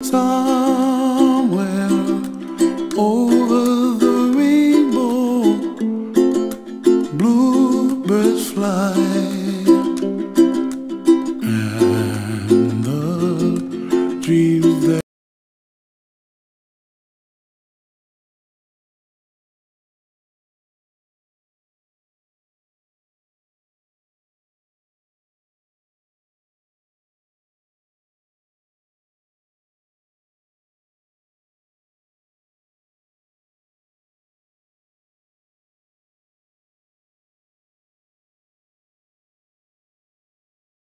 Somewhere over the rainbow, bluebirds fly, and the dreams that.